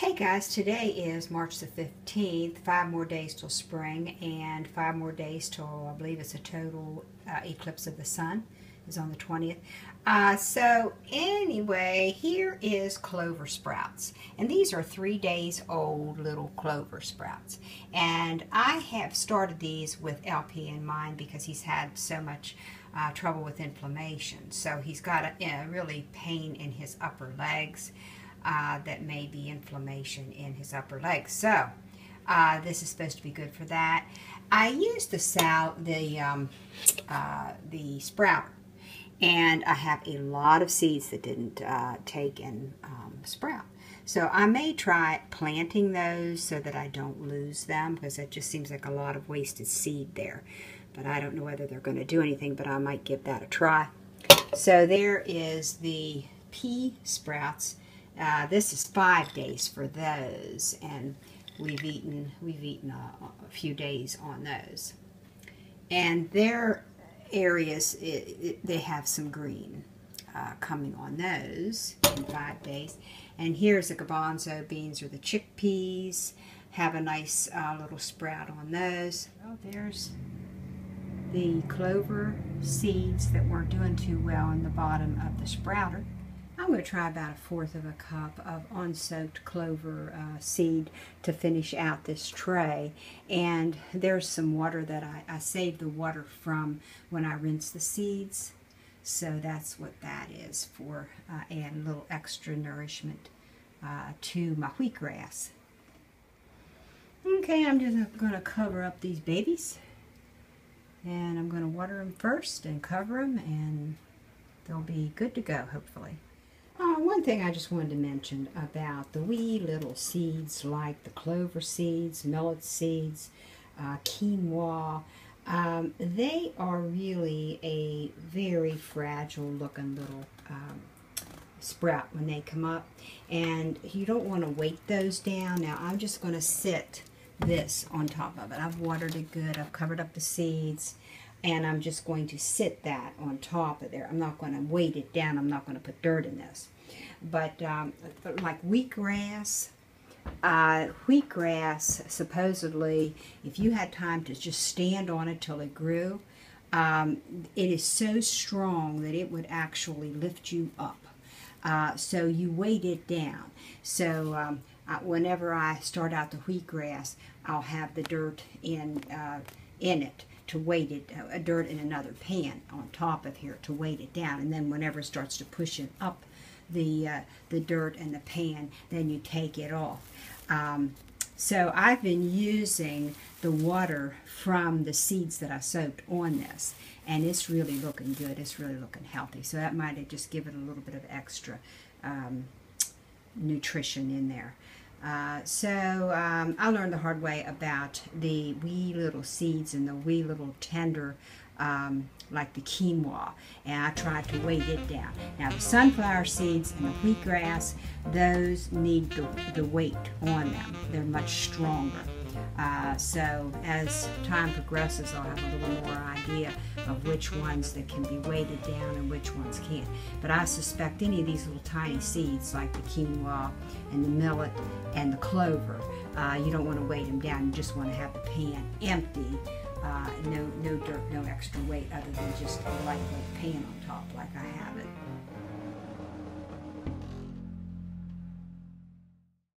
Hey guys, today is March the 15th, five more days till spring and five more days till I believe it's a total uh, eclipse of the sun is on the 20th. Uh, so anyway, here is clover sprouts and these are three days old little clover sprouts and I have started these with LP in mind because he's had so much uh, trouble with inflammation. So he's got a, a really pain in his upper legs uh, that may be inflammation in his upper leg. So uh, this is supposed to be good for that. I used the sal the um, uh, the sprout, and I have a lot of seeds that didn't uh, take and um, sprout. So I may try planting those so that I don't lose them because it just seems like a lot of wasted seed there. But I don't know whether they're going to do anything, but I might give that a try. So there is the pea sprouts uh, this is five days for those, and we've eaten we've eaten a, a few days on those. And their areas, it, it, they have some green uh, coming on those in five days. And here's the garbanzo beans or the chickpeas. Have a nice uh, little sprout on those. Oh, there's the clover seeds that weren't doing too well in the bottom of the sprouter. I'm going to try about a fourth of a cup of unsoaked clover uh, seed to finish out this tray. And there's some water that I, I saved the water from when I rinse the seeds. So that's what that is for uh, add a little extra nourishment uh, to my wheatgrass. Okay, I'm just going to cover up these babies. And I'm going to water them first and cover them and they'll be good to go, hopefully. Uh, one thing I just wanted to mention about the wee little seeds like the clover seeds, millet seeds, uh, quinoa, um, they are really a very fragile looking little um, sprout when they come up and you don't want to weight those down. Now I'm just going to sit this on top of it. I've watered it good. I've covered up the seeds and I'm just going to sit that on top of there. I'm not going to weight it down. I'm not going to put dirt in this. But um, like wheatgrass, uh, wheatgrass, supposedly, if you had time to just stand on it till it grew, um, it is so strong that it would actually lift you up. Uh, so you weight it down. So um, I, whenever I start out the wheatgrass, I'll have the dirt in uh, in it to weight it, uh, dirt in another pan on top of here to weight it down. And then whenever it starts to push it up the, uh, the dirt and the pan, then you take it off. Um, so I've been using the water from the seeds that I soaked on this, and it's really looking good. It's really looking healthy. So that might have just given a little bit of extra um, nutrition in there. Uh, so um, I learned the hard way about the wee little seeds and the wee little tender, um, like the quinoa, and I tried to weight it down. Now the sunflower seeds and the wheatgrass, those need the, the weight on them. They're much stronger. Uh, so as time progresses, I'll have a little more idea of which ones that can be weighted down and which ones can't. But I suspect any of these little tiny seeds, like the quinoa and the millet and the clover, uh, you don't want to weight them down. You just want to have the pan empty, uh, no, no dirt, no extra weight other than just a light weight pan on top like I have it.